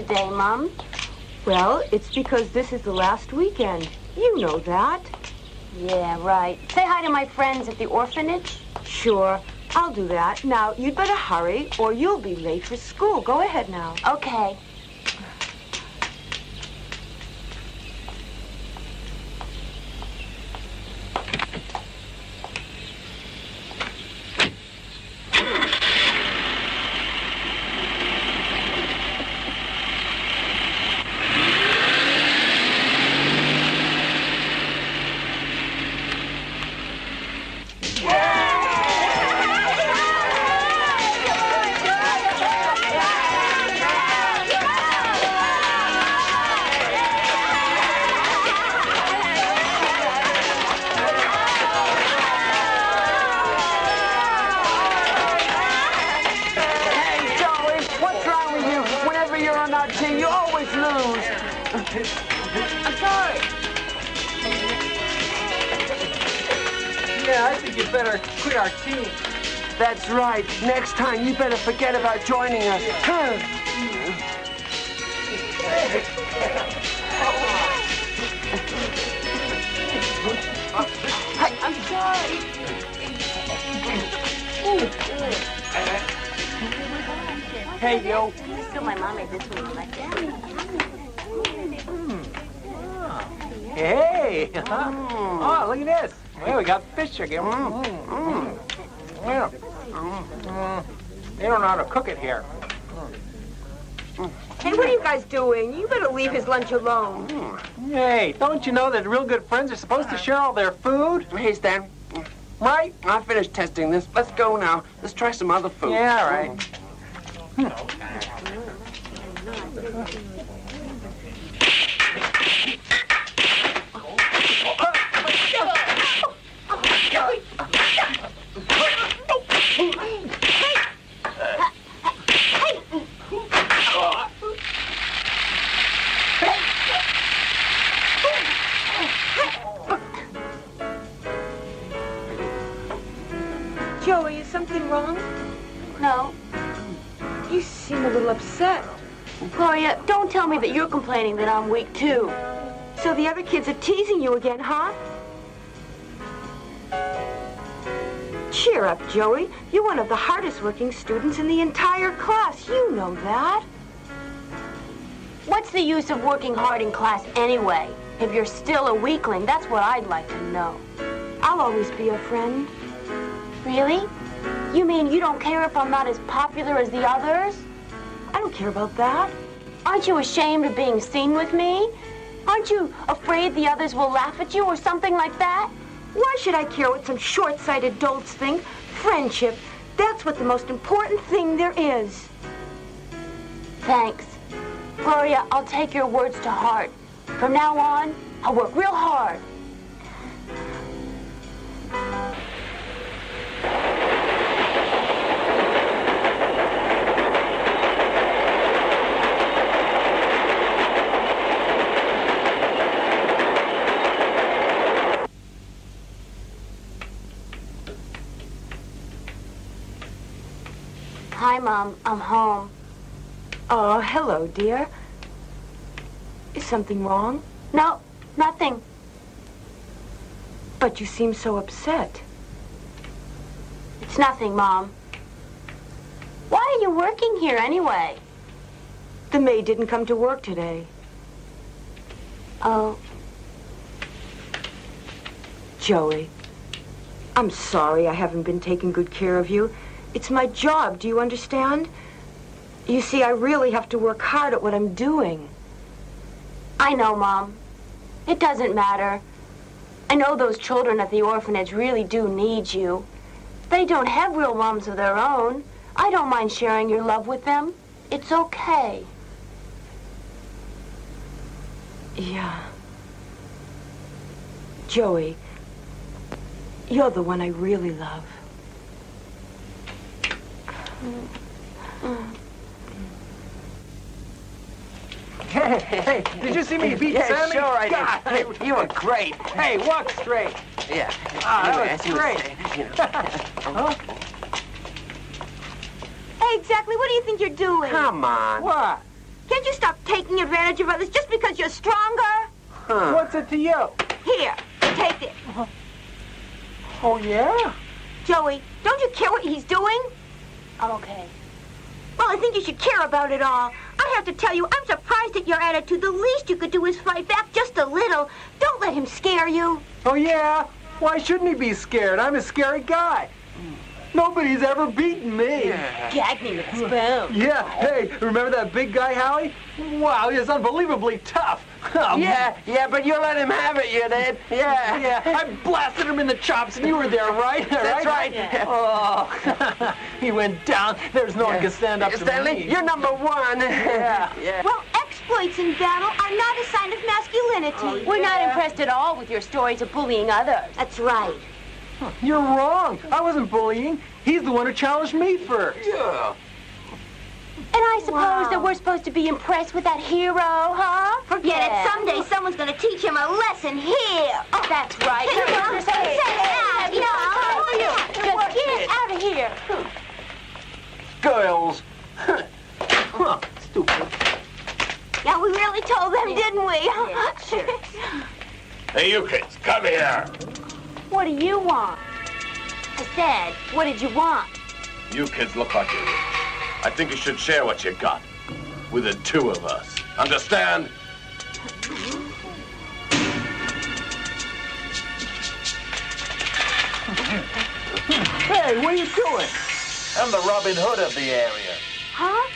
today, Mom? Well, it's because this is the last weekend. You know that. Yeah, right. Say hi to my friends at the orphanage. Sure, I'll do that. Now, you'd better hurry or you'll be late for school. Go ahead now. Okay. I'm sorry. Yeah, I think you better quit our team. That's right. Next time, you better forget about joining us. Huh? Hey, I'm sorry. Hey, yo. Still, my mom made this one. Like that. Hey. Oh. oh, look at this. Well, we got fish again. Mm. mm. Mm. Well, mm. They don't know how to cook it here. Mm. Hey, what are you guys doing? You better leave his lunch alone. Mm. Hey, don't you know that real good friends are supposed to uh-huh. share all their food? Hey, Stan. Right? I finished testing this. Let's go now. Let's try some other food. Yeah, all right. Joey, upset. Gloria, don't tell me that you're complaining that I'm weak, too. So the other kids are teasing you again, huh? Cheer up, Joey. You're one of the hardest working students in the entire class. You know that. What's the use of working hard in class anyway? If you're still a weakling, that's what I'd like to know. I'll always be a friend. Really? You mean you don't care if I'm not as popular as the others? I don't care about that. Aren't you ashamed of being seen with me? Aren't you afraid the others will laugh at you or something like that? Why should I care what some short-sighted dolts think? Friendship. That's what the most important thing there is. Thanks. Gloria, I'll take your words to heart. From now on, I'll work real hard. Mom. I'm home. Oh, hello, dear. Is something wrong? No, nothing. But you seem so upset. It's nothing, Mom. Why are you working here anyway? The maid didn't come to work today. Oh, Joey, I'm sorry I haven't been taking good care of you. It's my job, do you understand? You see, I really have to work hard at what I'm doing. I know, Mom. It doesn't matter. I know those children at the orphanage really do need you. They don't have real moms of their own. I don't mind sharing your love with them. It's okay. Yeah. Joey, you're the one I really love. Hey, hey, did you see me beat Yeah, Sammy? sure I. God, Hey, you were great. Hey, walk straight. Yeah. Ah, that Anyway, was you great. you know. Hey, exactly, what do you think you're doing? Come on. What? Can't you stop taking advantage of others just because you're stronger? Huh. What's it to you? Here, take it. Oh, yeah? Joey, don't you care what he's doing? I'm okay. Well, I think you should care about it all. I have to tell you, I'm surprised at your attitude. The least you could do is fight back just a little. Don't let him scare you. Oh, yeah? Why shouldn't he be scared? I'm a scary guy. Nobody's ever beaten me. Yeah. Gag me with a spoon. Yeah, hey, remember that big guy, Howie? Wow, he is unbelievably tough. Oh, Yeah, yeah, but you let him have it, you did. Yeah. Yeah, I blasted him in the chops, and you were there, right? That's right. Oh, he went down. There's no one can stand up to Stanley, me. you're number one. Yeah. yeah. Well, exploits in battle are not a sign of masculinity. Oh, we're not impressed at all with your stories of bullying others. That's right. You're wrong. I wasn't bullying. He's the one who challenged me first. Yeah. And I suppose that we're supposed to be impressed with that hero, huh? Forget Yeah. it. Someday someone's going to teach him a lesson here. Oh, that's right. Hey, You're Mom, just- say that. Yeah, No, Just get out of here. Girls. Huh, stupid. Yeah, we really told them, didn't we? Yeah, sure. Hey, you kids, come here. What do you want? I said, what did you want? You kids look like you. I think you should share what you got with the two of us. Understand? Hey, what are you doing? I'm the Robin Hood of the area. Huh?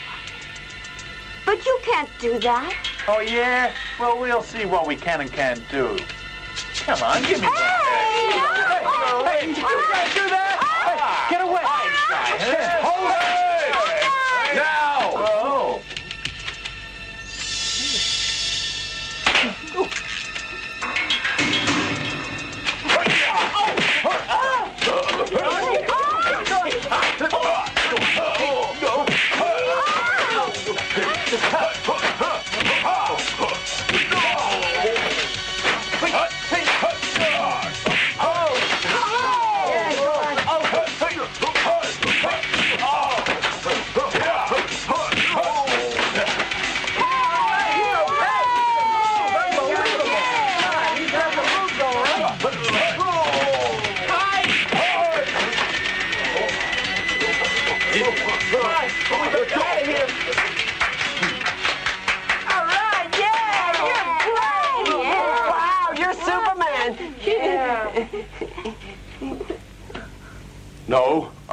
But you can't do that. Oh, yeah? Well, we'll see what we can and can't do. Come on, give me Hey! You can't do that!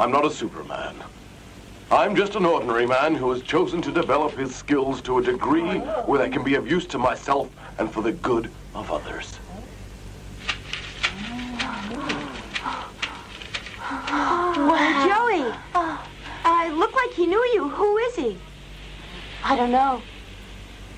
I'm not a Superman. I'm just an ordinary man who has chosen to develop his skills to a degree where they can be of use to myself and for the good of others. Joey, I look like he knew you. Who is he? I don't know.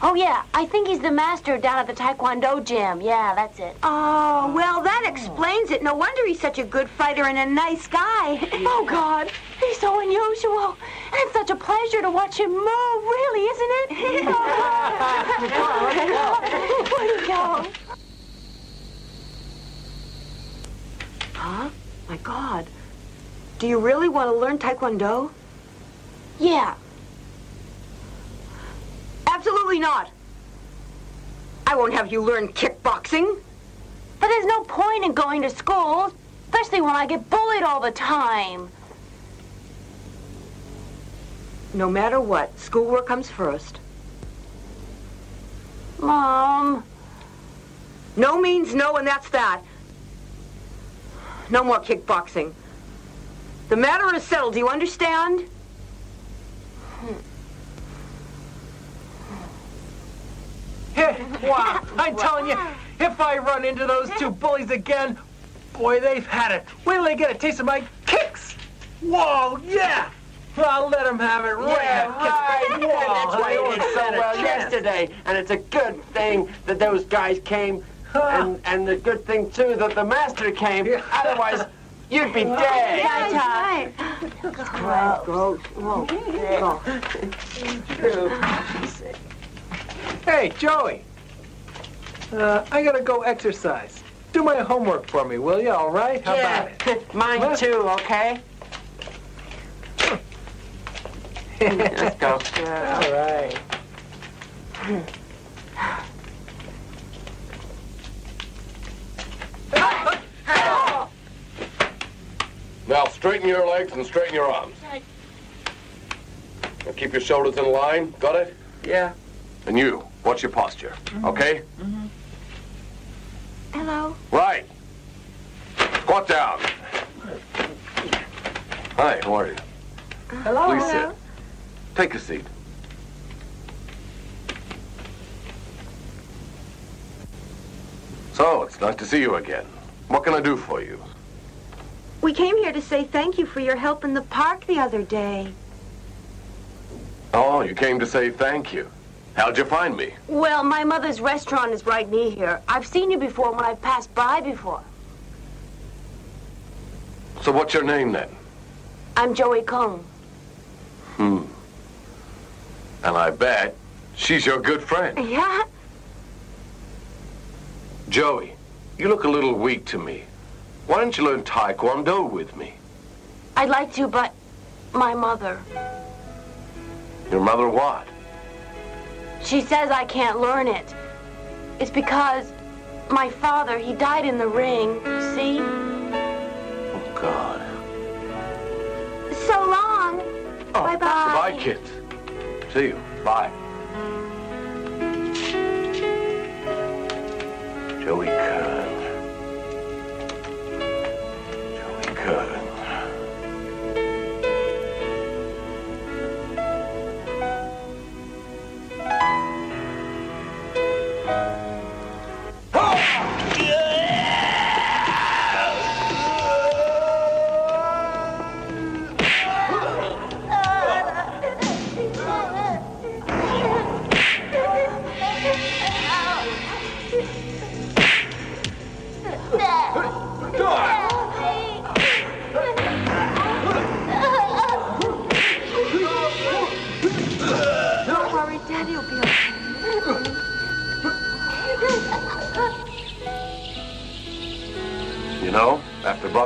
Oh, yeah, I think he's the master down at the Taekwondo gym. Yeah, that's it. Oh, well, that explains it. No wonder he's such a good fighter and a nice guy. Oh, God, he's so unusual. And it's such a pleasure to watch him move, really, isn't it? Oh, Where'd he go? Huh? My God. Do you really want to learn Taekwondo? Yeah. Absolutely not. I won't have you learn kickboxing. But there's no point in going to school, especially when I get bullied all the time. No matter what, schoolwork comes first. Mom. No means no, and that's that. No more kickboxing. The matter is settled, do you understand? Hmm. Wow, I'm telling you, if I run into those two bullies again, boy, they've had it. Wait till they get a taste of my kicks. Whoa, yeah. I'll let them have it right. Yeah, right. Whoa, That's why you did so well yesterday. And it's a good thing that those guys came. And, and the good thing, too, that the master came. Yeah. Otherwise, you'd be dead. Yeah, Gross. Whoa. Hey, Joey. Uh, I gotta go exercise. Do my homework for me, will you? All right? How about it? Yeah, mine What? too, okay? Let's go. All right. Now straighten your legs and straighten your arms. Now keep your shoulders in line. Got it? Yeah. And you, watch your posture. Mm-hmm. Okay? Mm-hmm. Hello. Right. Squat down. Hi, how are you? Hello. Please sit. Take a seat. So, it's nice to see you again. What can I do for you? We came here to say thank you for your help in the park the other day. Oh, you came to say thank you. How'd you find me? Well, my mother's restaurant is right near here. I've seen you before when I've passed by before. So what's your name then? I'm Joey Cone. Hmm. And I bet she's your good friend. Yeah? Joey, you look a little weak to me. Why don't you learn Taekwondo with me? I'd like to, but my mother. Your mother what? She says I can't learn it. It's because my father, he died in the ring, see? Oh, God. So long. Oh, Bye-bye. Bye, kids. See you. Bye. Joey Kern. Joey Kern.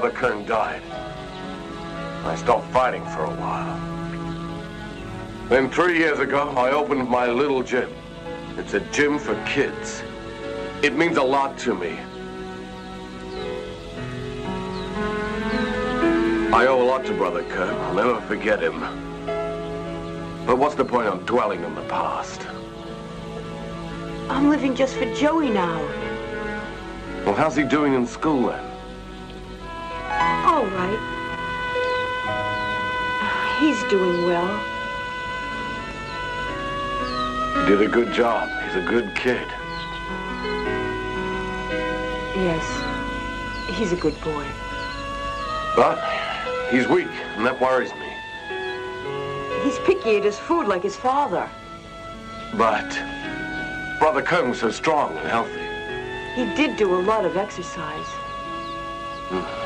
Brother Kern died, I stopped fighting for a while. Then three years ago, I opened my little gym. It's a gym for kids. It means a lot to me. I owe a lot to Brother Kern. I'll never forget him. But what's the point of dwelling on the past? I'm living just for Joey now. Well, how's he doing in school then? All right. He's doing well. He did a good job. He's a good kid. Yes. He's a good boy. But he's weak, and that worries me. He's picky at his food like his father. But Brother was so strong and healthy. He did do a lot of exercise. Hmm.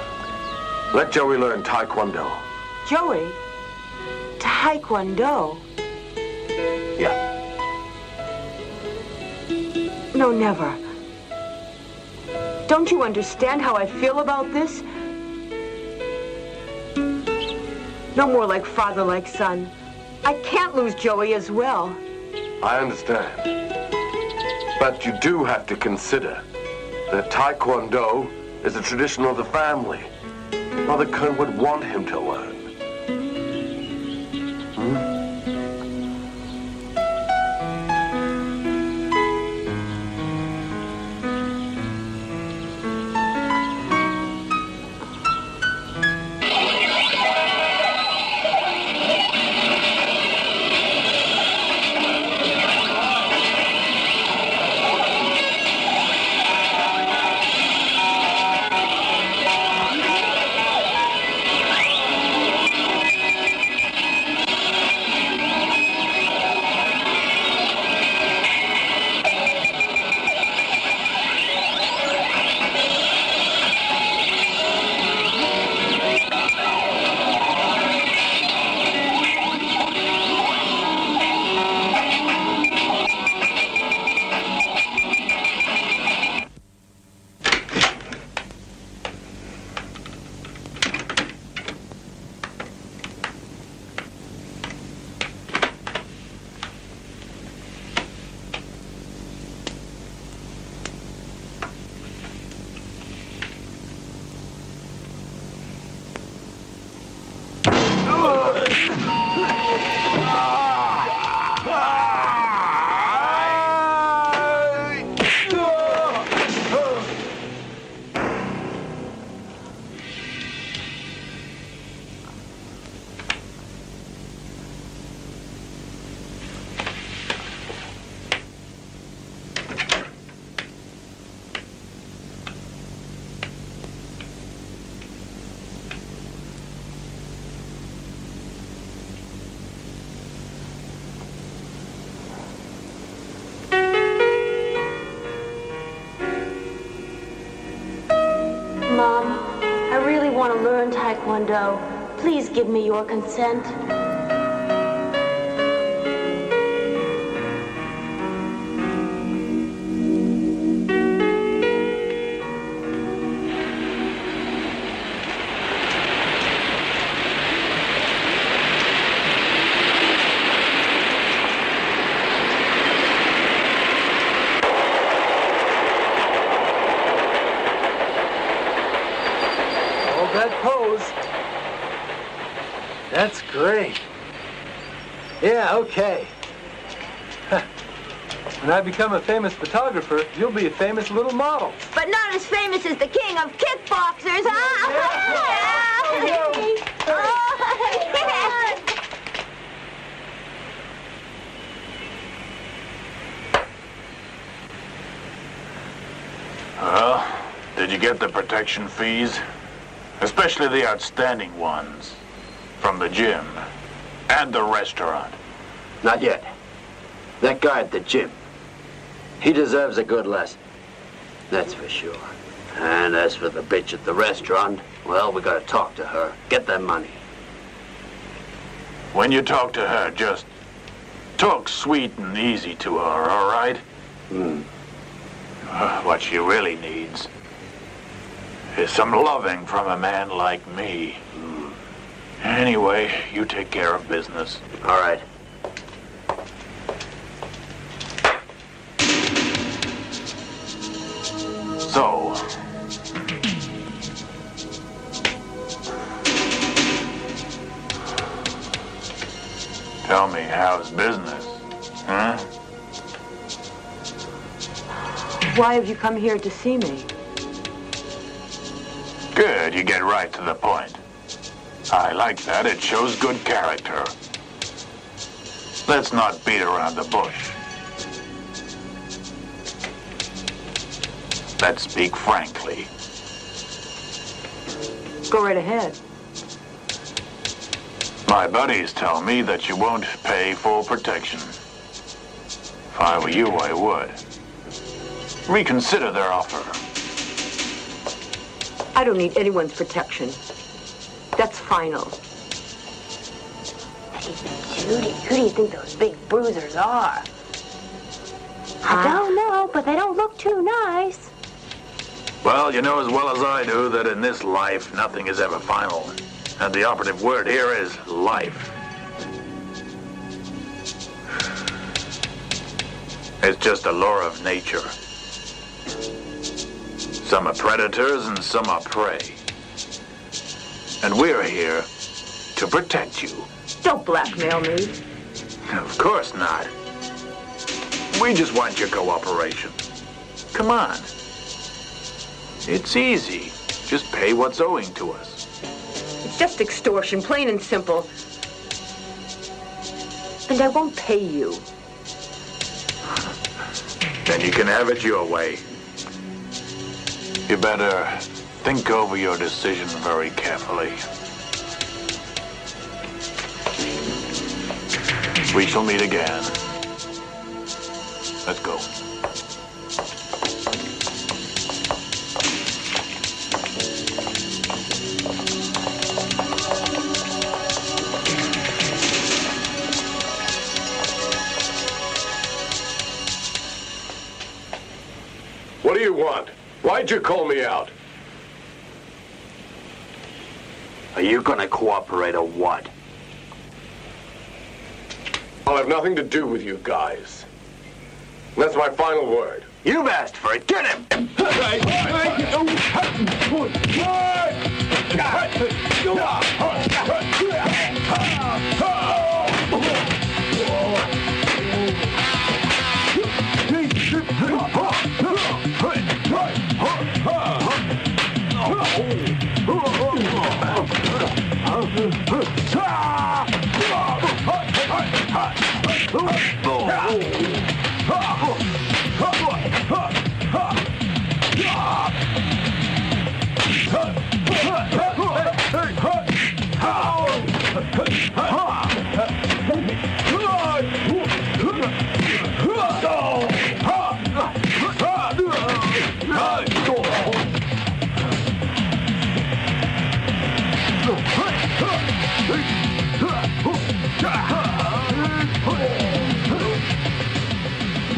Let Joey learn Taekwondo. Joey, Taekwondo. Yeah. No, never. Don't you understand how I feel about this? No more like father, like son. I can't lose Joey as well. I understand. But you do have to consider that Taekwondo is a tradition of the family. Mother Kern would want him to learn. Taekwondo. Please give me your consent. Become a famous photographer, you'll be a famous little model. But not as famous as the king of kickboxers, huh? Well, did you get the protection fees? Especially the outstanding ones. From the gym. And the restaurant. Not yet. That guy at the gym. He deserves a good lesson. That's for sure. And as for the bitch at the restaurant, well, we gotta talk to her. Get that money. When you talk to her, just talk sweet and easy to her, all right? Hmm. Uh, What she really needs is some loving from a man like me. Anyway, you take care of business. All right. How's business? Huh? Why have you come here to see me? Good, you get right to the point. I like that. It shows good character. Let's not beat around the bush. Let's speak frankly. Go right ahead. My buddies tell me that you won't pay full protection. If I were you, I would. Reconsider their offer. I don't need anyone's protection. That's final. Judy, who do you think those big bruisers are? I don't know, but they don't look too nice. Well, you know as well as I do that in this life, nothing is ever final. And the operative word here is life. It's just a law of nature. Some are predators and some are prey. And we're here to protect you. Don't blackmail me. Of course not. We just want your cooperation. Come on. It's easy. Just pay what's owing to us. It's just extortion, plain and simple. And I won't pay you. Then you can have it your way. You better think over your decision very carefully. We shall meet again. Let's go. Do you want? Why'd you call me out? Are you gonna cooperate or what? I'll have nothing to do with you guys. That's my final word. You've asked for it. Get him! Oh!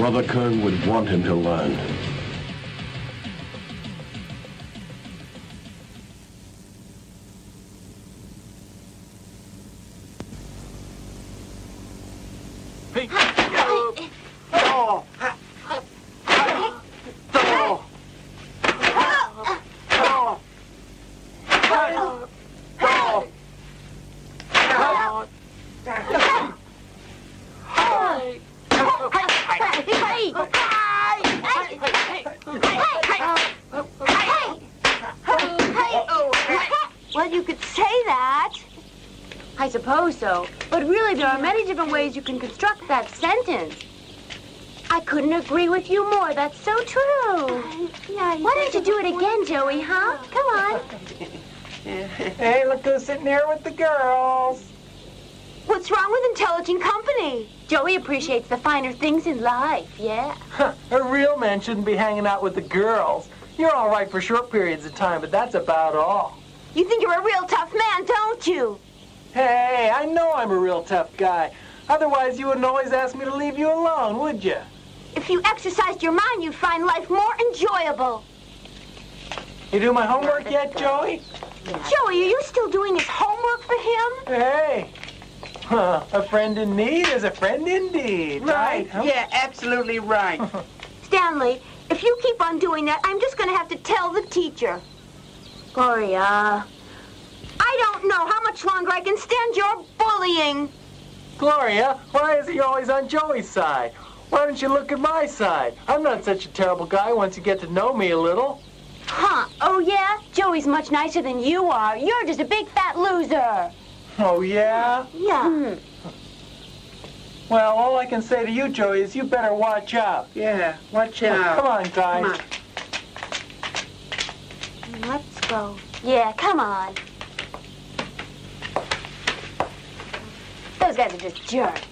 Brother Kern would want him to learn. Well, you could say that. I suppose so. But really, there are many different ways you can construct that sentence. I couldn't agree with you more. That's so true. Why don't you do it again, Joey, huh? Come on. Hey, look who's sitting here with the girls. What's wrong with intelligent company? Joey appreciates the finer things in life, yeah. A real man shouldn't be hanging out with the girls. You're all right for short periods of time, but that's about all. You think you're a real tough man, don't you? Hey, I know I'm a real tough guy. Otherwise, you wouldn't always ask me to leave you alone, would you? If you exercised your mind, you'd find life more enjoyable. You do my homework yet, Joey? Joey, are you still doing his homework for him? Hey. Huh, a friend in need is a friend indeed. Right. Huh? Yeah, absolutely right. Stanley, if you keep on doing that, I'm just going to have to tell the teacher. Gloria. I don't know how much longer I can stand your bullying. Gloria, why is he always on Joey's side? Why don't you look at my side? I'm not such a terrible guy once you get to know me a little. Huh? Oh, yeah? Joey's much nicer than you are. You're just a big fat loser. Oh, yeah? Yeah. Hmm. Well, all I can say to you, Joey, is you better watch out. Yeah, watch out. Come on, guys. Come on. Let's go. Yeah, come on. Those guys are just jerks.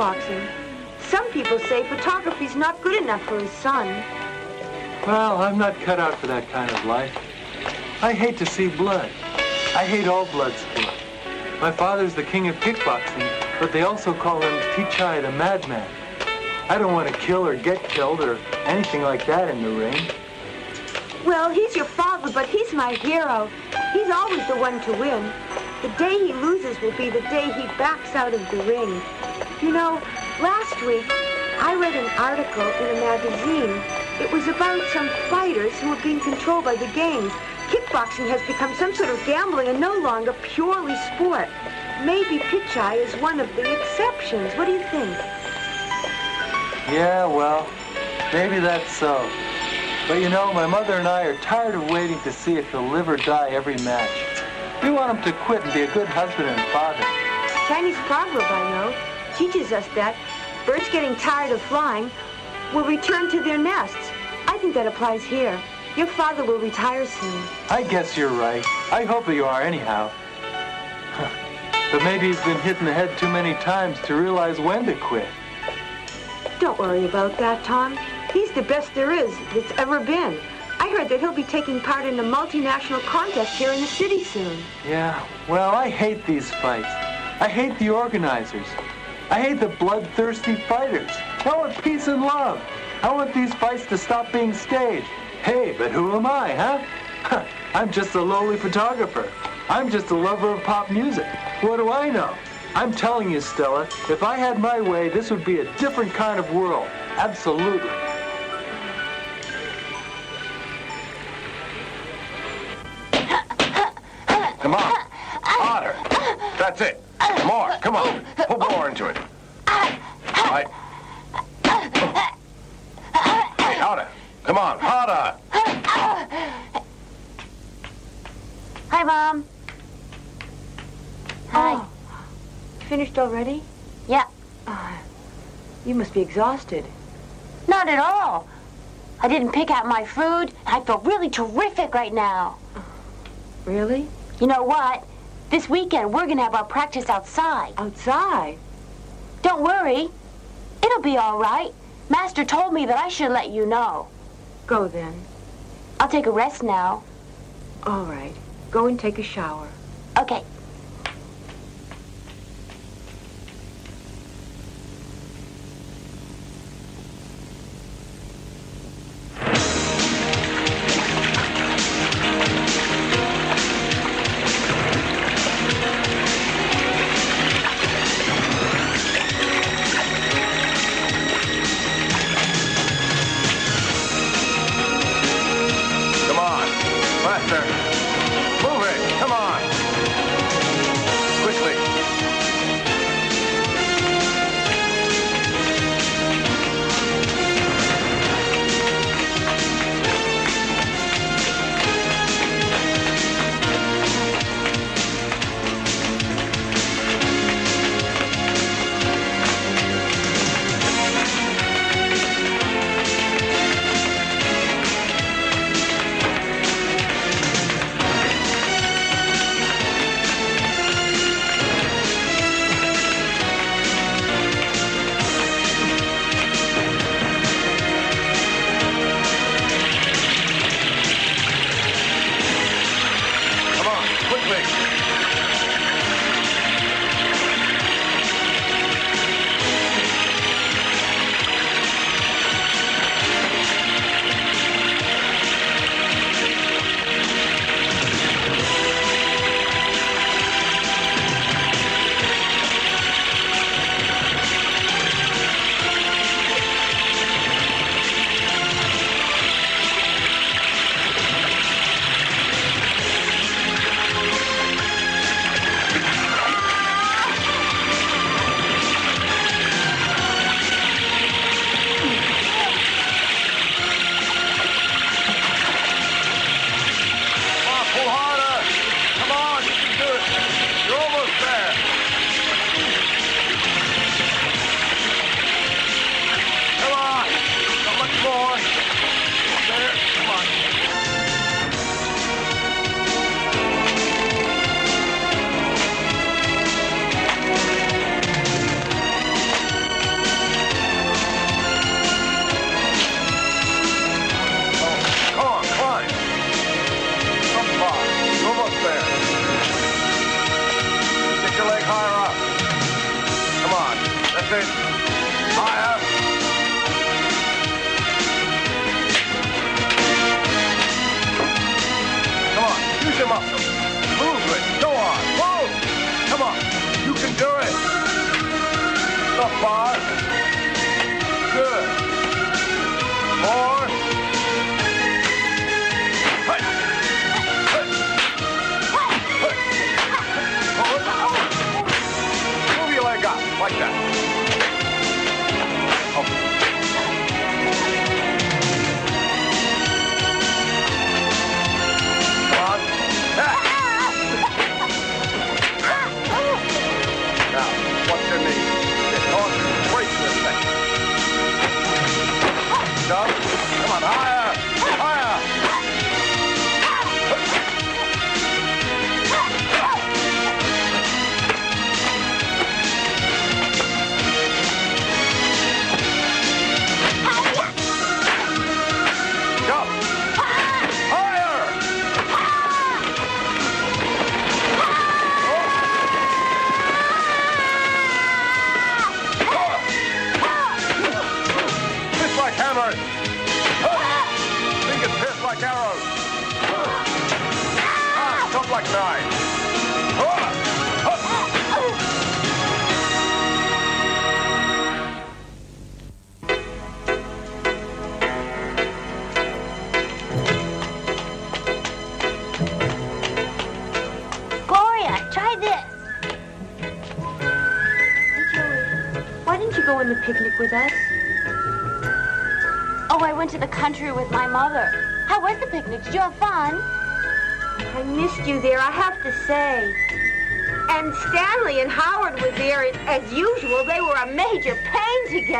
Kickboxing. Some people say photography's not good enough for his son. Well, I'm not cut out for that kind of life. I hate to see blood. I hate all blood sport. My father's the king of kickboxing, but they also call him Pichai the madman. I don't want to kill or get killed or anything like that in the ring. Well, he's your father, but he's my hero. He's always the one to win. The day he loses will be the day he backs out of the ring. You know, last week, I read an article in a magazine. It was about some fighters who were being controlled by the gangs. Kickboxing has become some sort of gambling and no longer purely sport. Maybe Pichai is one of the exceptions. What do you think? Yeah, well, maybe that's so. But you know, my mother and I are tired of waiting to see if he'll live or die every match. We want him to quit and be a good husband and father. Chinese proverb, I know, teaches us that birds getting tired of flying will return to their nests. I think that applies here. Your father will retire soon. I guess you're right. I hope you are anyhow. but maybe he's been hit in the head too many times to realize when to quit. Don't worry about that, Tom. He's the best there is that's ever been. I heard that he'll be taking part in a multinational contest here in the city soon. Yeah, well, I hate these fights. I hate the organizers. I hate the bloodthirsty fighters. I want peace and love. I want these fights to stop being staged. Hey, but who am I, huh? I'm just a lowly photographer. I'm just a lover of pop music. What do I know? I'm telling you, Stella, if I had my way, this would be a different kind of world. Absolutely. Come on. Harder. That's it. More. Come on. Put more into it. Right. Hey, harder. Come on. Harder. Hi, Mom. Hi. Oh, finished already? Yeah. Uh, you must be exhausted. Not at all. I didn't pick out my food. I feel really terrific right now. Really? You know what? This weekend, we're going to have our practice outside. Outside? Don't worry. It'll be all right. Master told me that I should let you know. Go then. I'll take a rest now. All right. Go and take a shower. Okay.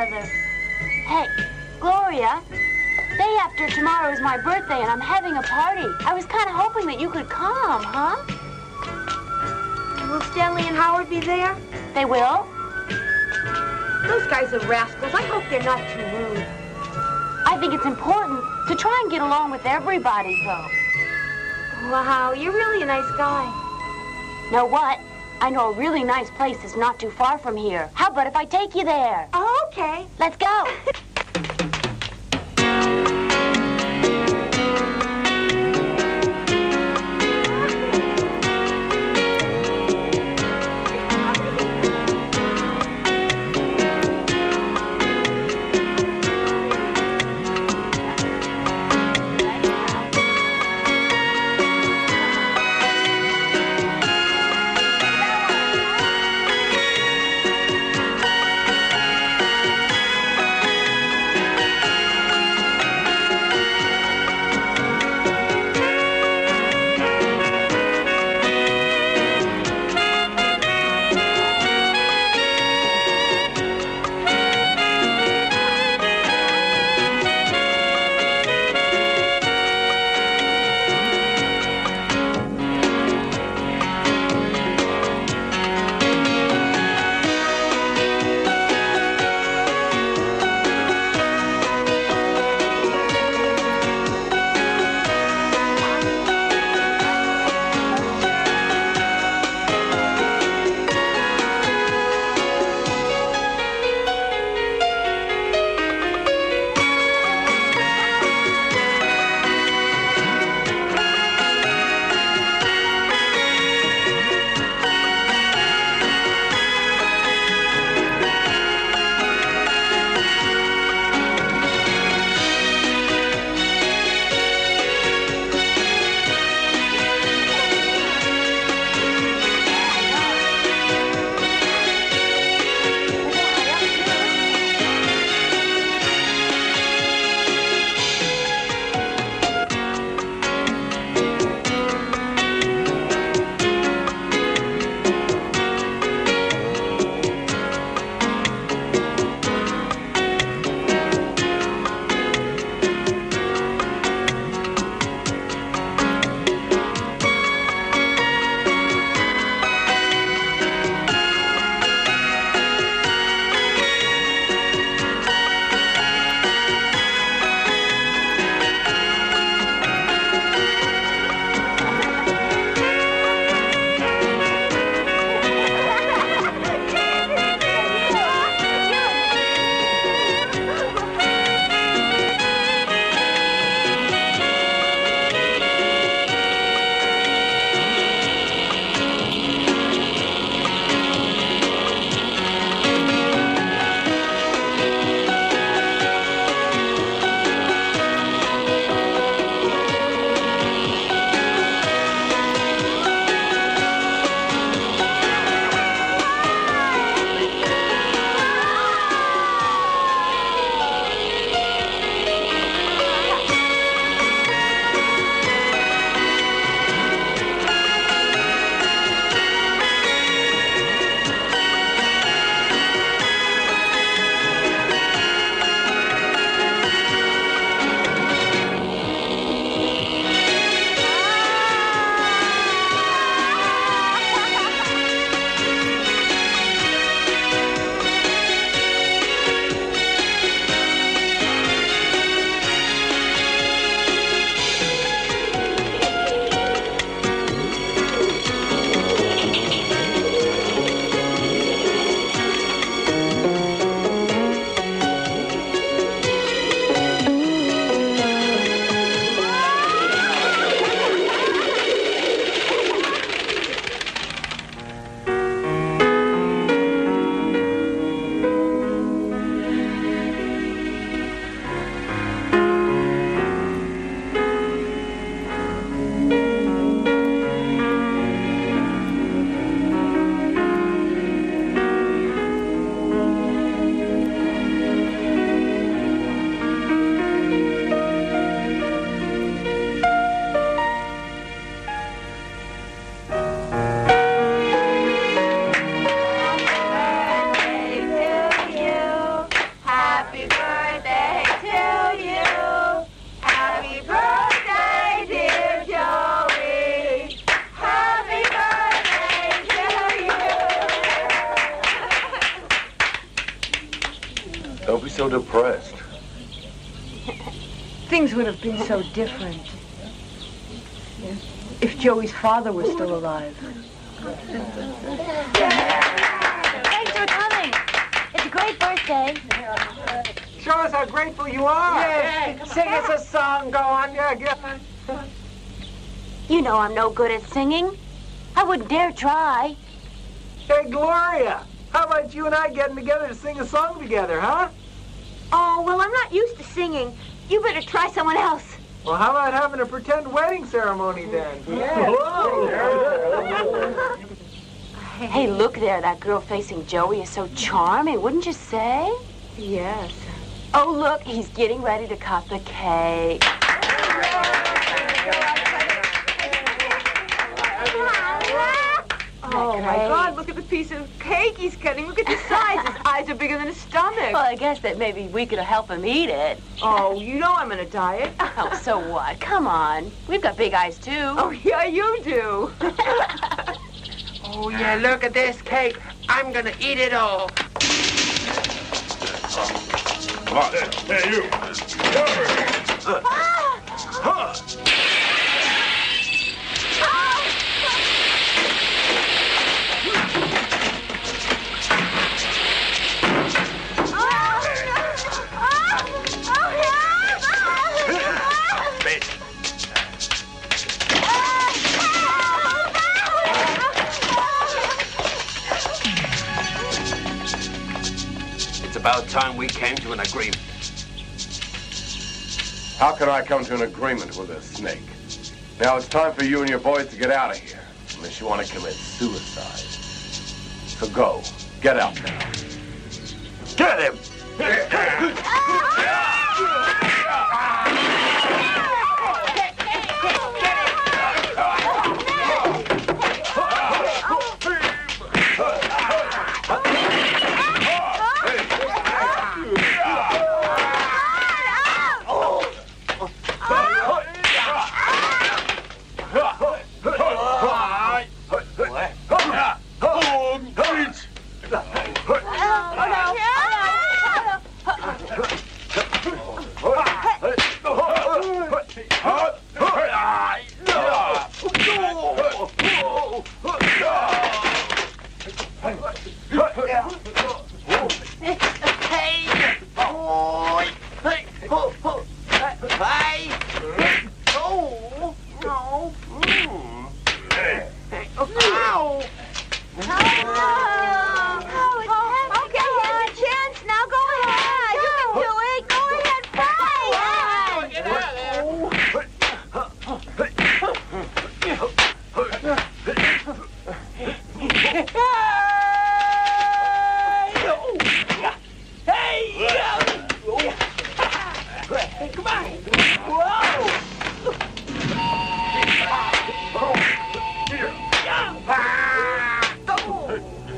Together. Hey, Gloria, day after tomorrow is my birthday and I'm having a party. I was kind of hoping that you could come, huh? Will Stanley and Howard be there? They will? Those guys are rascals. I hope they're not too rude. I think it's important to try and get along with everybody, though. Wow, you're really a nice guy. Know what? I know a really nice place that's not too far from here. How about if I take you there? Oh, okay. Let's go. Things would have been so different if Joey's father was still alive. Thanks for coming. It's a great birthday. Show us how grateful you are. Yeah. Sing us a song. Go on. Yeah, get You know I'm no good at singing. I wouldn't dare try. Hey, Gloria. How about you and I getting together to sing a song together, huh? Oh, well, I'm not used to singing. You better try someone else. Well, how about having a pretend wedding ceremony then? Yeah. Hey, look there. That girl facing Joey is so charming, wouldn't you say? Yes. Oh, look, he's getting ready to cut the cake. Oh, my God, look at the piece of cake he's cutting. Look at the size. His eyes are bigger than his stomach. Well, I guess that maybe we could help him eat it. Oh, you know I'm on a diet. Oh, so what? Come on. We've got big eyes, too. Oh, yeah, you do. Oh, yeah, look at this cake. I'm gonna eat it all. Come on. Hey, you. Ah! Bitch. About time we came to an agreement. How can I come to an agreement with a snake? Now it's time for you and your boys to get out of here, unless you want to commit suicide. So go. Get out now. Get him! Get him!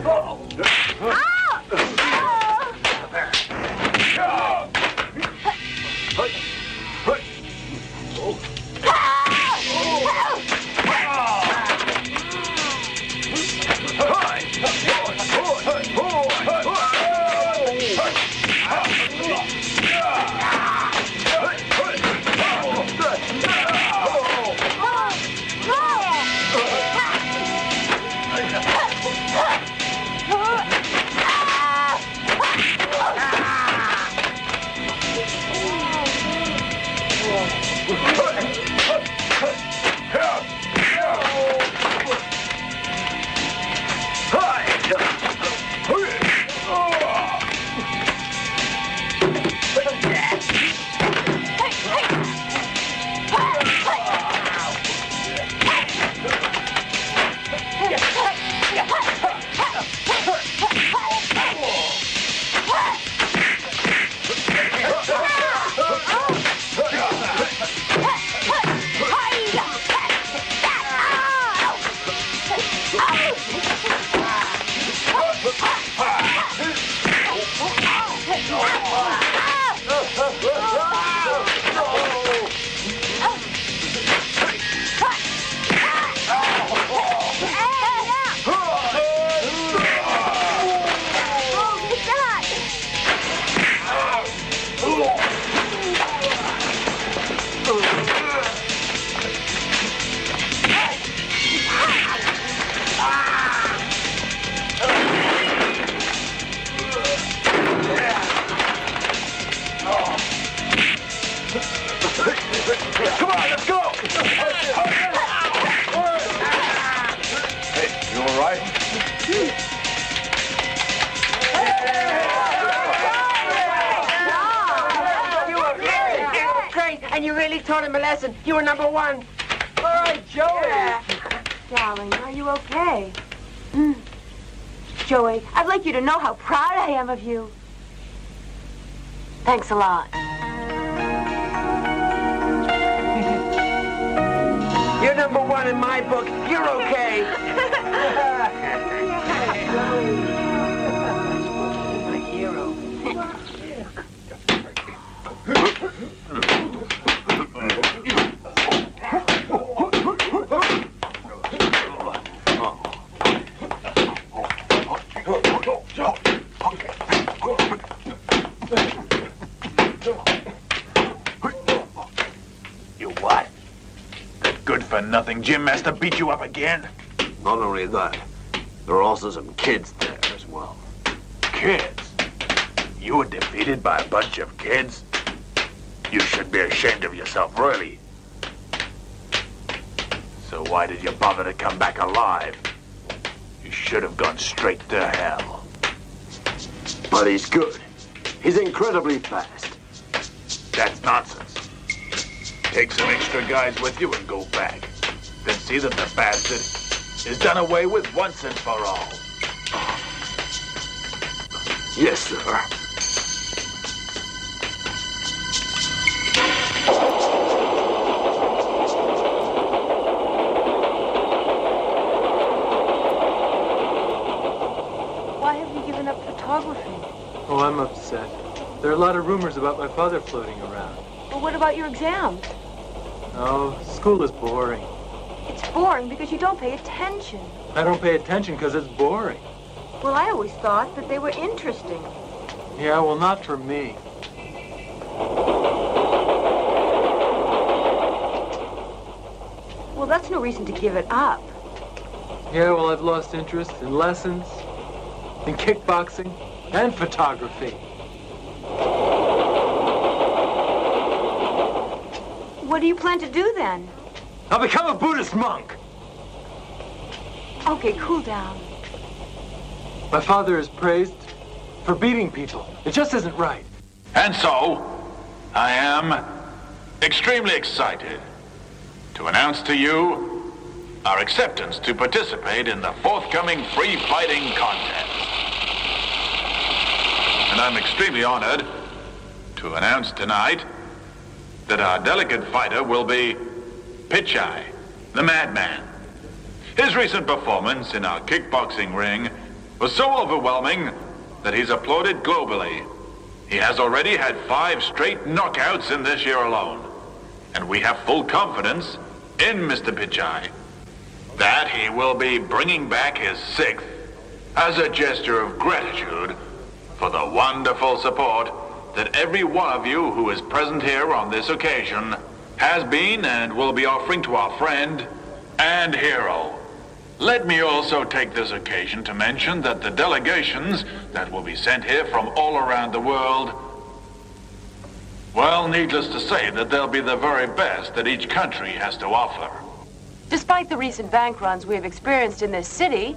Oh. Number one. All right, Joey. Darling, are you okay? Mm. Joey, I'd like you to know how proud I am of you. Thanks a lot. You what? That good-for-nothing gym Master beat you up again? Not only that, there are also some kids there as well. Kids? You were defeated by a bunch of kids? You should be ashamed of yourself, really. So why did you bother to come back alive? You should have gone straight to hell. But he's good. He's incredibly fast. That's nonsense. Take some extra guys with you and go back. Then see that the bastard is done away with once and for all. Yes, sir. Upset. There are a lot of rumors about my father floating around. Well, what about your exams? Oh, school is boring. It's boring because you don't pay attention. I don't pay attention because it's boring. Well, I always thought that they were interesting. Yeah, well, not for me. Well, that's no reason to give it up. Yeah, well, I've lost interest in lessons, in kickboxing, and photography. Do you plan to do then? I'll become a Buddhist monk. Okay, cool down. My father is praised for beating people. It just isn't right. And so, I am extremely excited to announce to you our acceptance to participate in the forthcoming free fighting contest. And I'm extremely honored to announce tonight that our delicate fighter will be Pitchai, the madman. His recent performance in our kickboxing ring was so overwhelming that he's applauded globally. He has already had five straight knockouts in this year alone. And we have full confidence in Mr. Pichai that he will be bringing back his sixth as a gesture of gratitude for the wonderful support that every one of you who is present here on this occasion has been and will be offering to our friend and hero. Let me also take this occasion to mention that the delegations that will be sent here from all around the world, well, needless to say that they'll be the very best that each country has to offer. Despite the recent bank runs we have experienced in this city,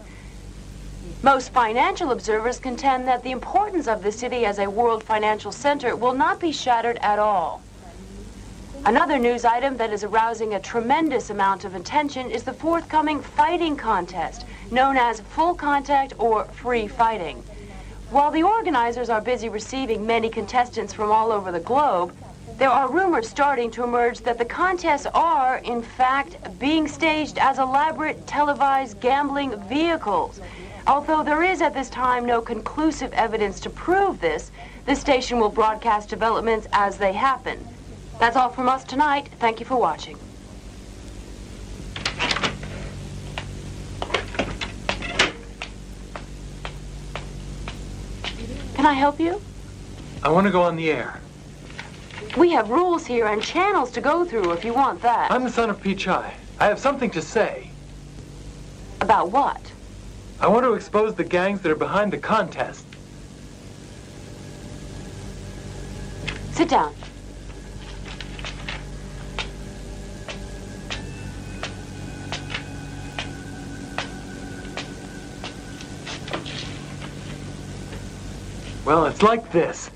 most financial observers contend that the importance of the city as a world financial center will not be shattered at all. Another news item that is arousing a tremendous amount of attention is the forthcoming fighting contest, known as full contact or free fighting. While the organizers are busy receiving many contestants from all over the globe, there are rumors starting to emerge that the contests are, in fact, being staged as elaborate televised gambling vehicles. Although there is at this time no conclusive evidence to prove this, the station will broadcast developments as they happen. That's all from us tonight. Thank you for watching. Can I help you? I want to go on the air. We have rules here and channels to go through if you want that. I'm the son of Pichai. I have something to say. About what? I want to expose the gangs that are behind the contest. Sit down. Well, it's like this.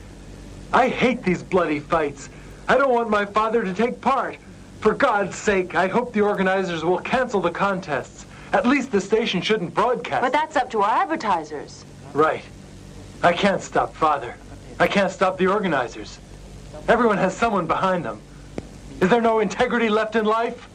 I hate these bloody fights. I don't want my father to take part. For God's sake, I hope the organizers will cancel the contests. At least the station shouldn't broadcast. But that's up to our advertisers. Right. I can't stop Father. I can't stop the organizers. Everyone has someone behind them. Is there no integrity left in life?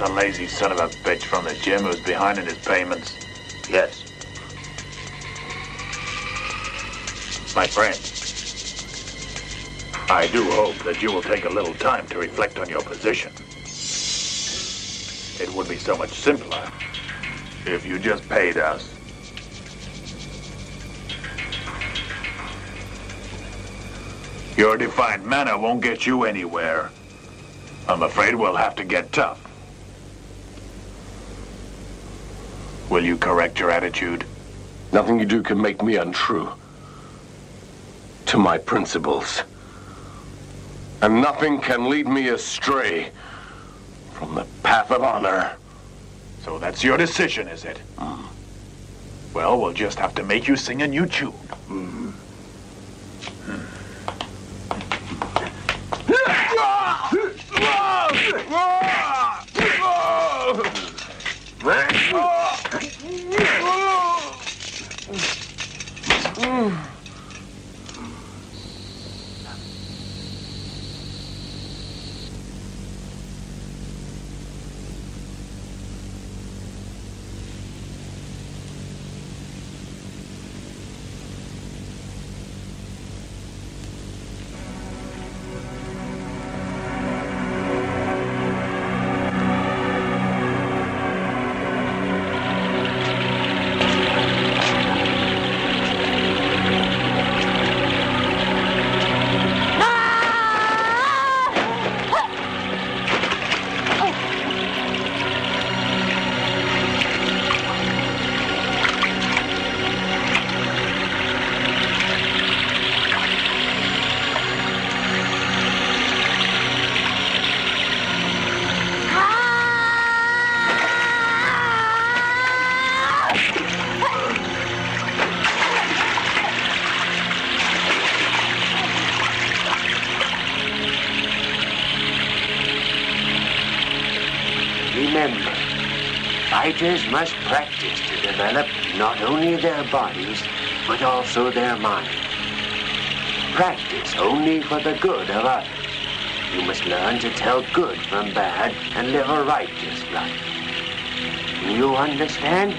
The lazy son of a bitch from the gym who's behind in his payments? Yes. My friend, I do hope that you will take a little time to reflect on your position. It would be so much simpler if you just paid us. Your defiant manner won't get you anywhere. I'm afraid we'll have to get tough. Will you correct your attitude? Nothing you do can make me untrue to my principles. And nothing can lead me astray from the path of honor. So that's your decision, is it? Mm. Well, we'll just have to make you sing a new tune. Mm. Mm. Remember, practice to develop not only their bodies, but also their minds. Practice only for the good of others. You must learn to tell good from bad and live a righteous life. Do you understand?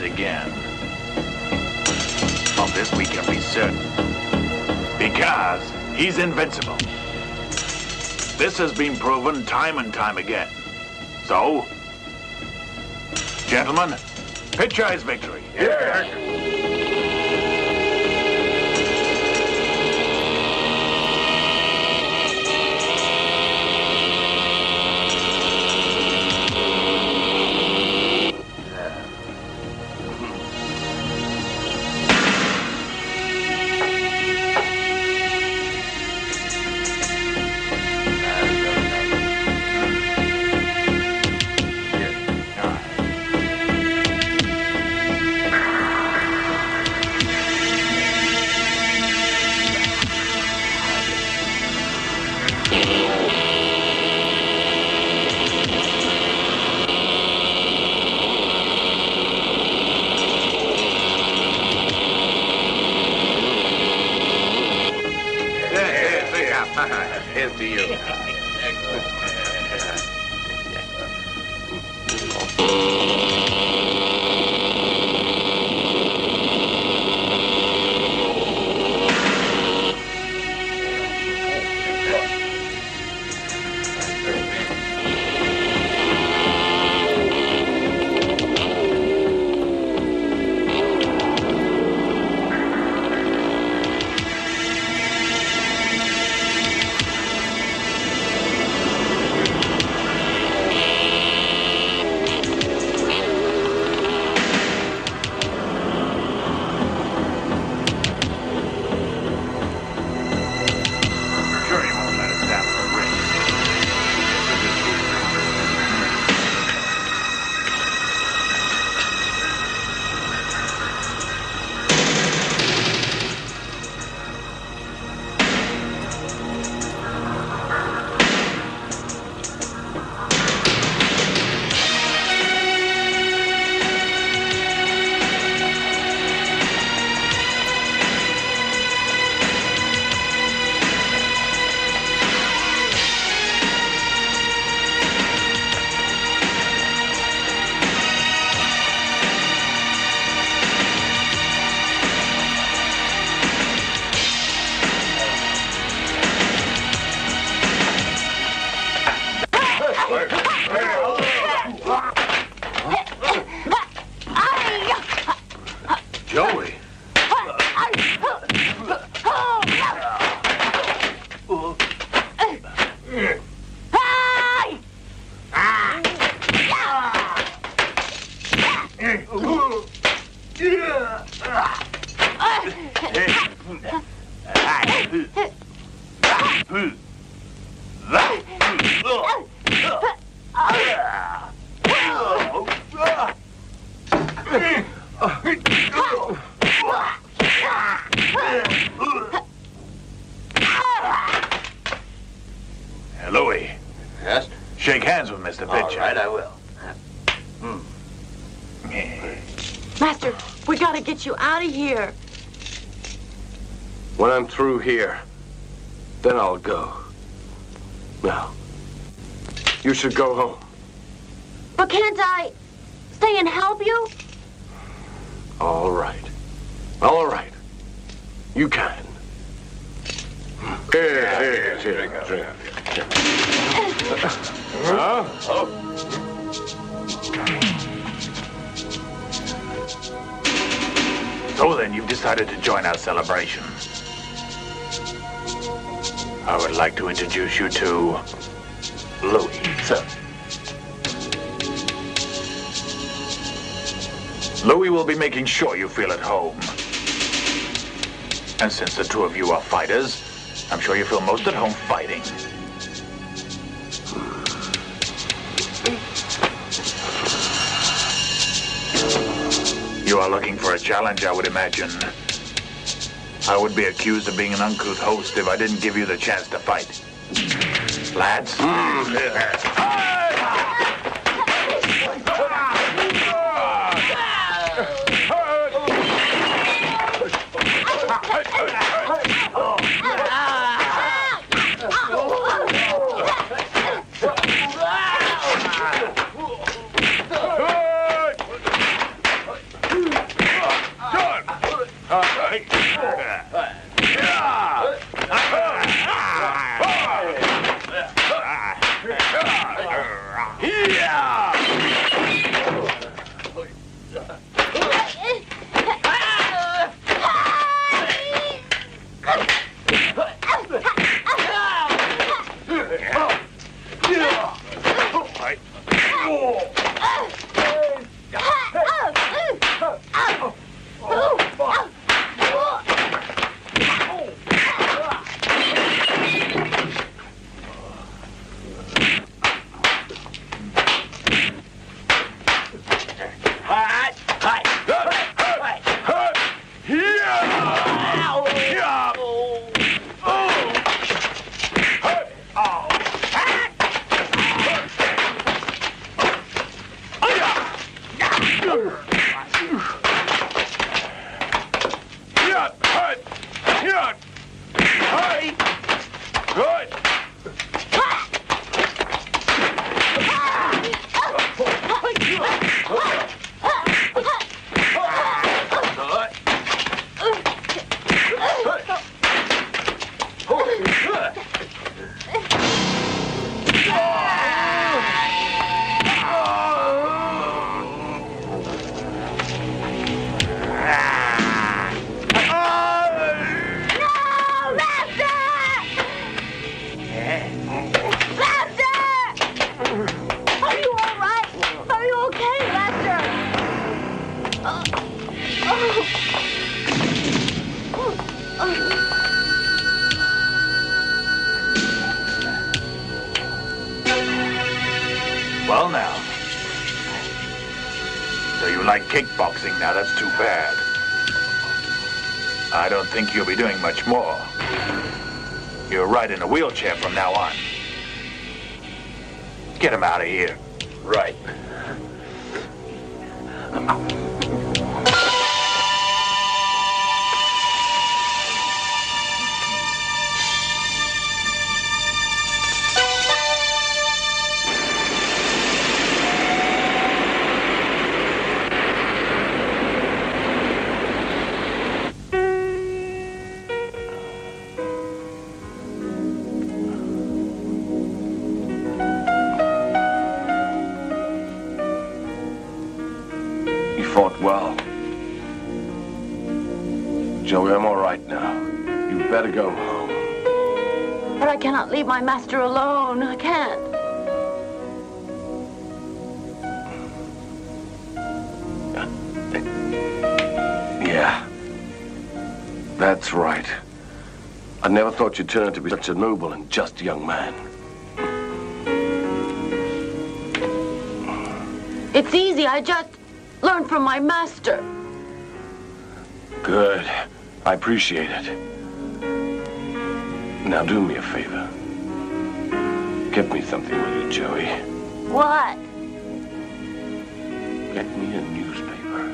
again. Of this we can be certain. Because he's invincible. This has been proven time and time again. So, gentlemen, Pichai's victory. Here. go home. sure you feel at home. And since the two of you are fighters, I'm sure you feel most at home fighting. You are looking for a challenge, I would imagine. I would be accused of being an uncouth host if I didn't give you the chance to fight. Lads? Mm. Leave my master alone. I can't. Yeah. That's right. I never thought you'd turn out to be such a noble and just young man. It's easy. I just learned from my master. Good. I appreciate it. Now do me a favor. Get me something, will you, Joey? What? Get me a newspaper.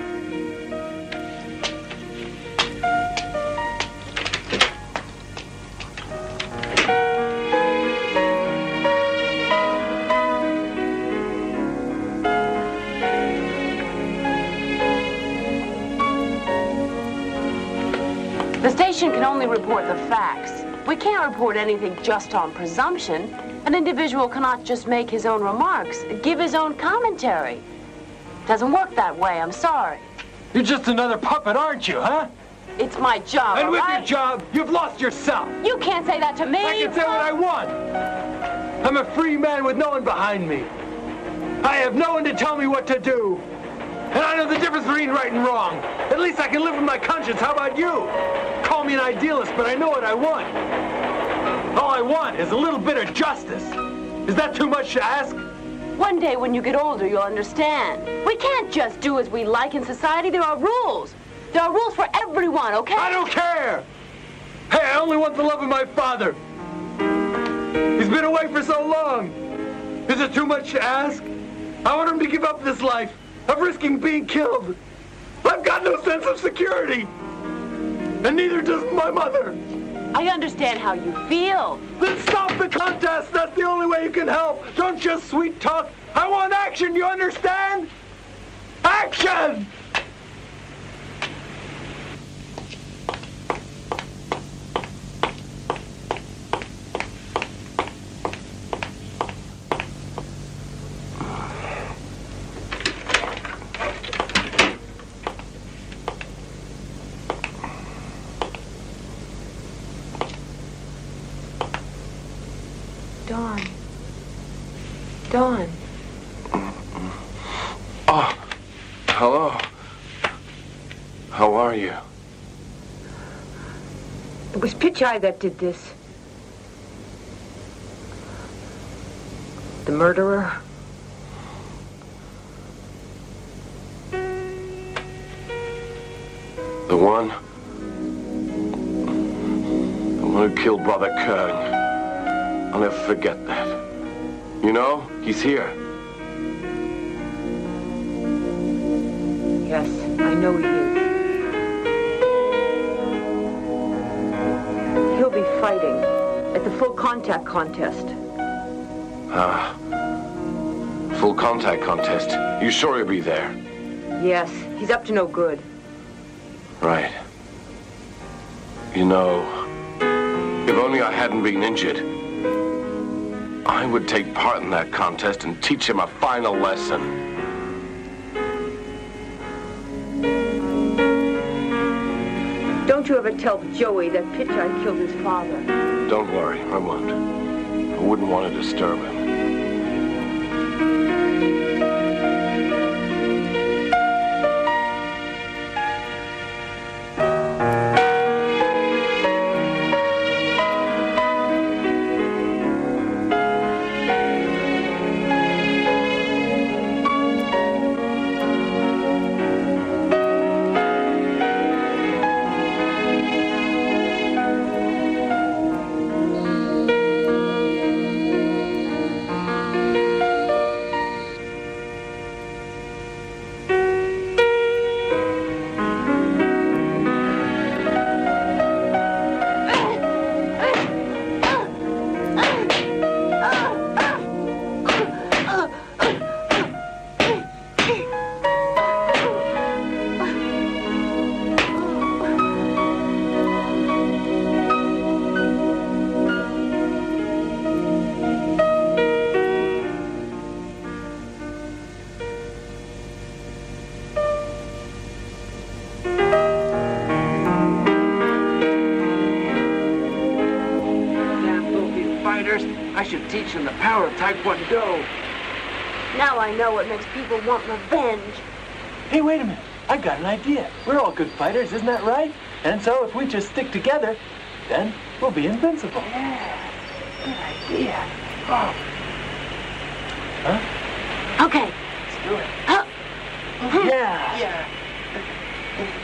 The station can only report the facts. We can't report anything just on presumption. An individual cannot just make his own remarks, give his own commentary. Doesn't work that way, I'm sorry. You're just another puppet, aren't you, huh? It's my job, And with right? your job, you've lost yourself. You can't say that to me. I can say what I want. I'm a free man with no one behind me. I have no one to tell me what to do. And I know the difference between right and wrong. At least I can live with my conscience. How about you? Call me an idealist, but I know what I want. All I want is a little bit of justice. Is that too much to ask? One day when you get older, you'll understand. We can't just do as we like in society. There are rules. There are rules for everyone, okay? I don't care. Hey, I only want the love of my father. He's been away for so long. Is it too much to ask? I want him to give up this life of risking being killed. I've got no sense of security. And neither does my mother. I understand how you feel. Then stop the contest. That's the only way you can help. Don't just sweet talk. I want action. You understand? Action! Dawn. Dawn. Oh, hello. How are you? It was Pichai that did this. The murderer. The one? The one who killed Brother Kern. I'll never forget that. You know, he's here. Yes, I know he is. Fighting at the full contact contest. Ah. Full contact contest. You sure he'll be there? Yes, he's up to no good. Right. You know, if only I hadn't been injured, I would take part in that contest and teach him a final lesson. Ever tell Joey that Pichai killed his father. Don't worry, I won't. I wouldn't want to disturb him. People want revenge. Hey, wait a minute. I've got an idea. We're all good fighters, isn't that right? And so if we just stick together, then we'll be invincible. Yeah, good idea. Oh, Huh? Okay. let's do it. Huh. Yeah. Yeah.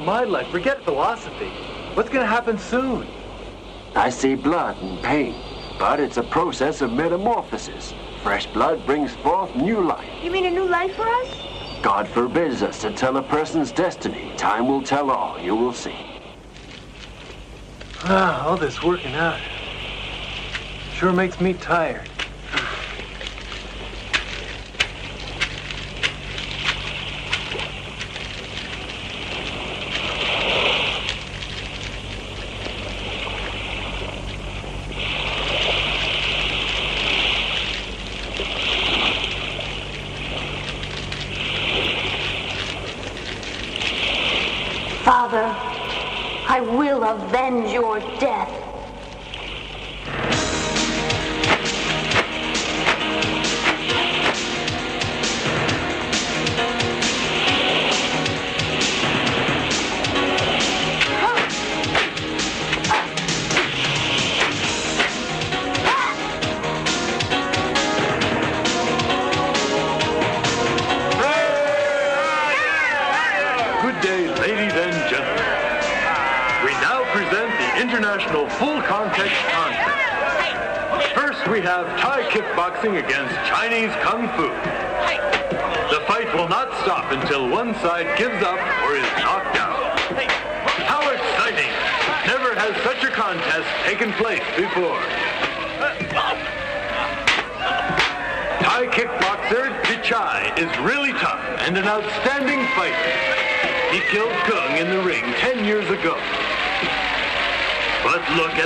About my life? Forget philosophy. What's going to happen soon? I see blood and pain, but it's a process of metamorphosis. Fresh blood brings forth new life. You mean a new life for us? God forbids us to tell a person's destiny. Time will tell all. You will see. Ah, all this working out. Sure makes me tired.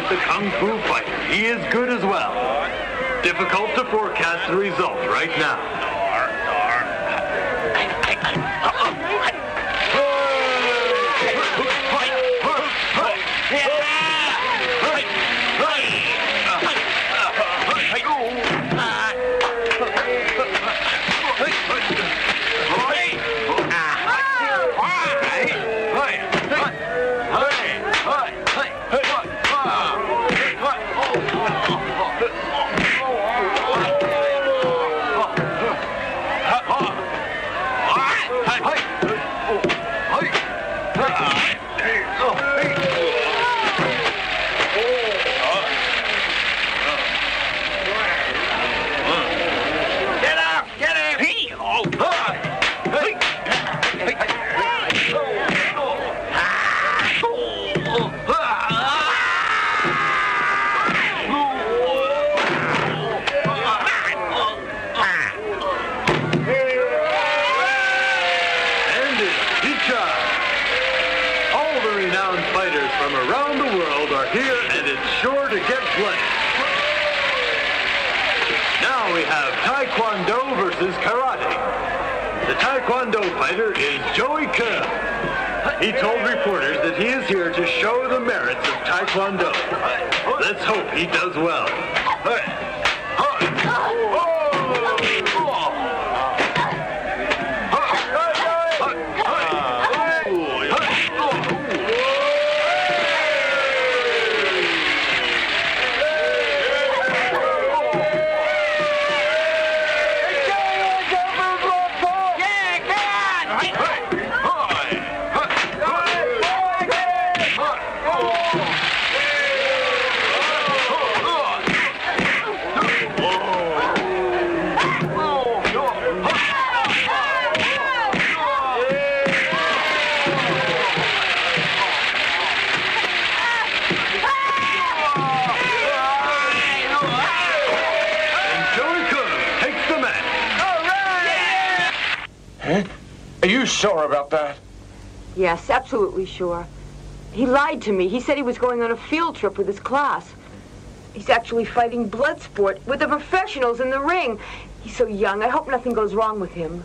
Look the Kung Fu fighter. He is good as well. Difficult to forecast the result right now. Is Joey Kerr. He told reporters that he is here to show the merits of Taekwondo. Let's hope he does well. And sure about that? Yes, absolutely sure. He lied to me. He said he was going on a field trip with his class. He's actually fighting blood sport with the professionals in the ring. He's so young. I hope nothing goes wrong with him.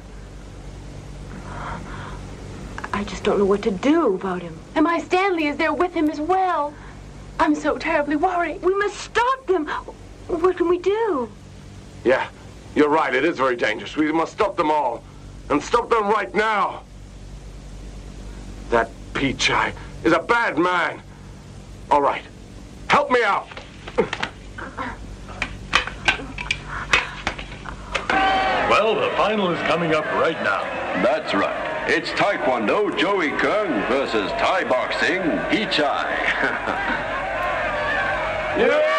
I just don't know what to do about him. And my Stanley is there with him as well. I'm so terribly worried. We must stop them. What can we do? Yeah, you're right. It is very dangerous. We must stop them all. And stop them right now. That Pichai is a bad man. All right. Help me out. Well, the final is coming up right now. That's right. It's Taekwondo Joey Kung versus Thai boxing Pichai. Go, Joey!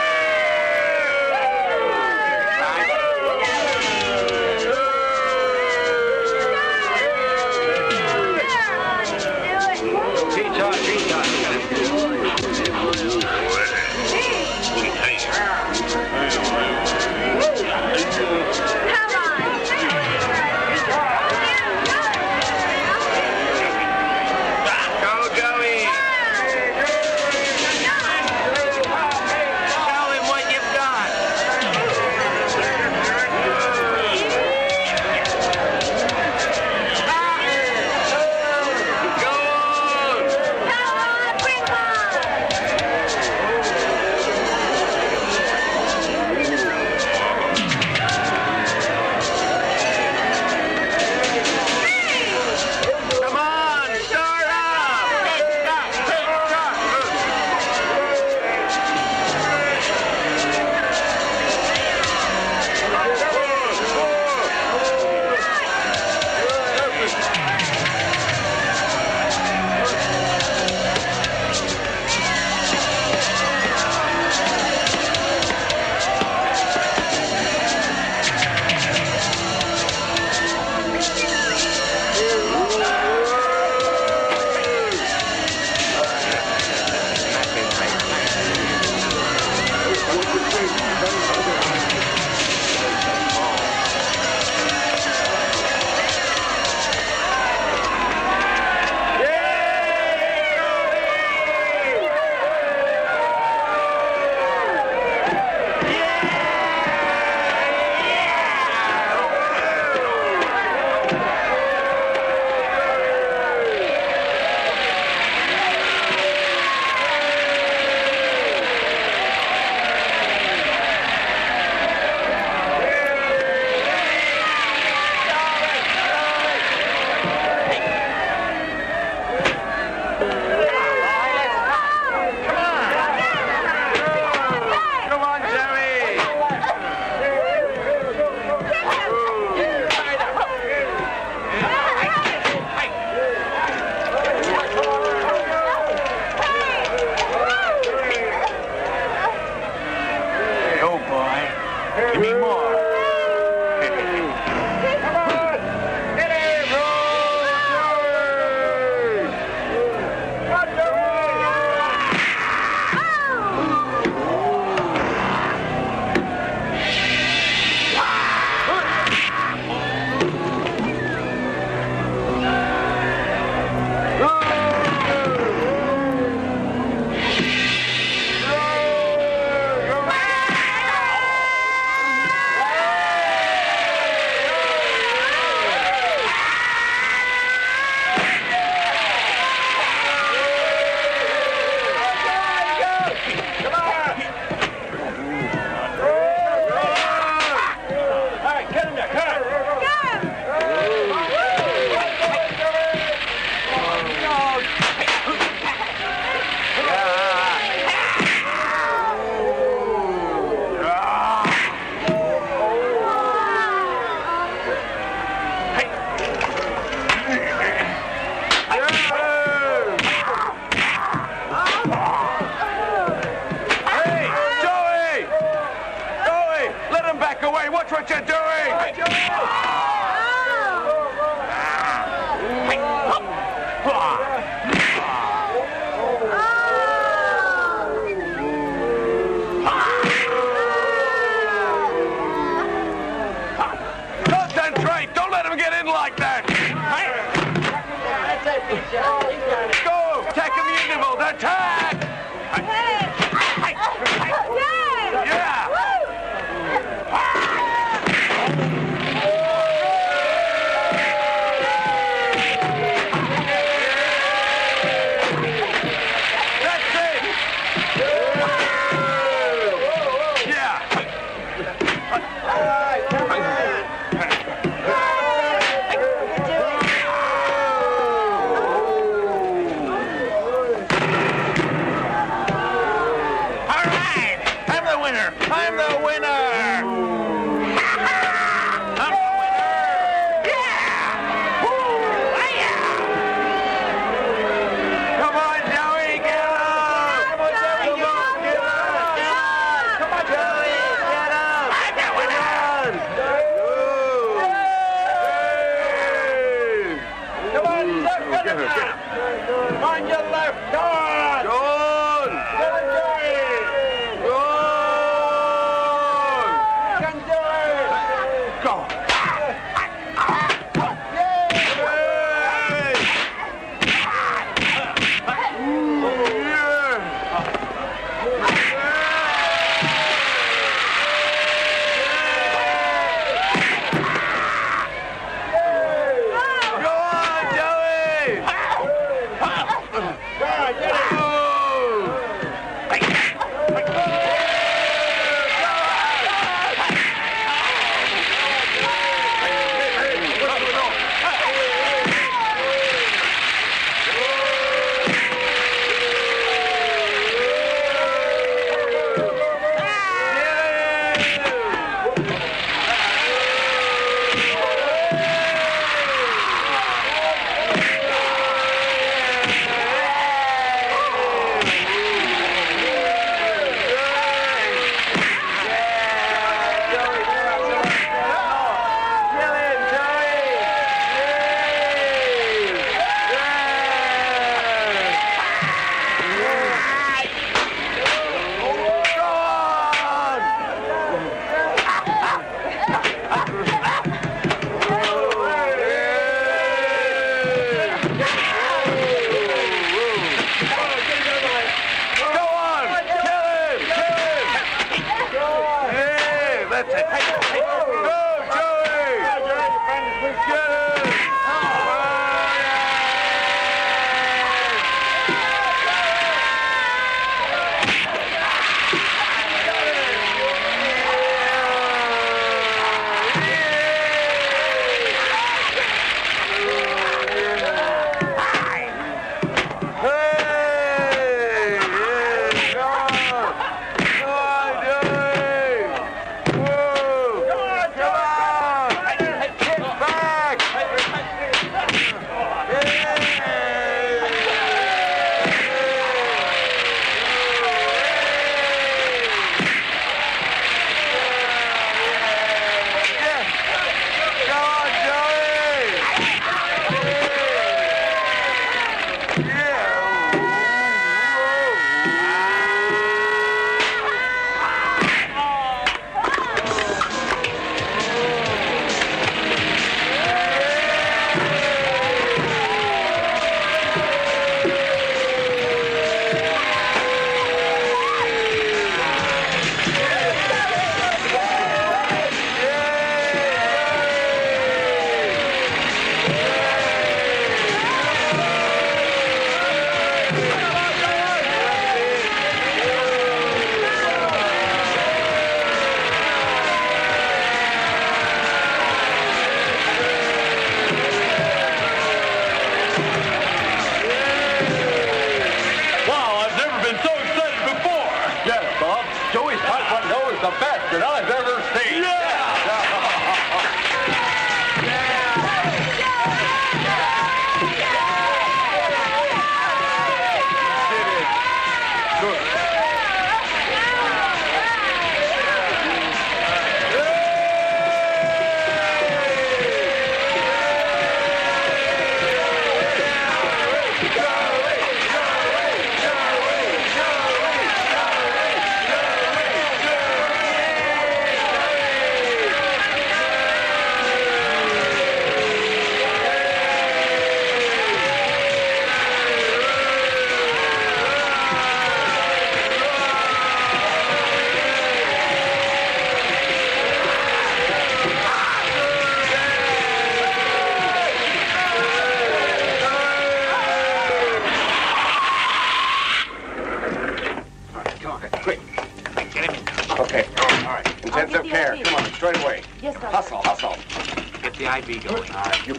IV going. You're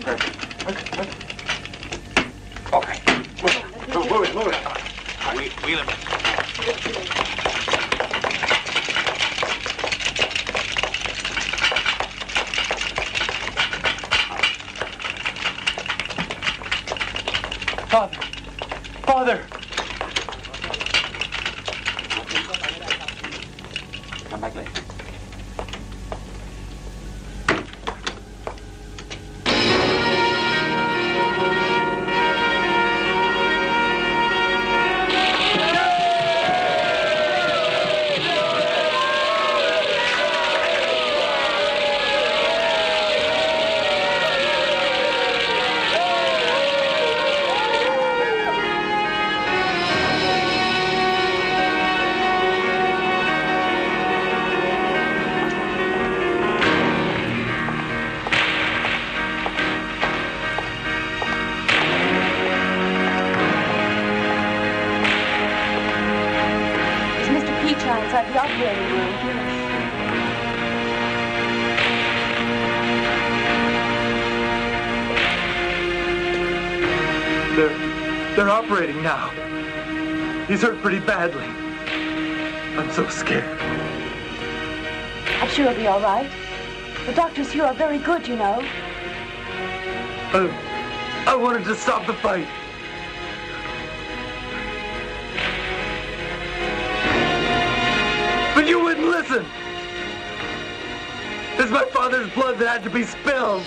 badly. I'm so scared. I'm sure he'll be all right. The doctors here are very good, you know. Uh, I wanted to stop the fight. But you wouldn't listen. It's my father's blood that had to be spilled.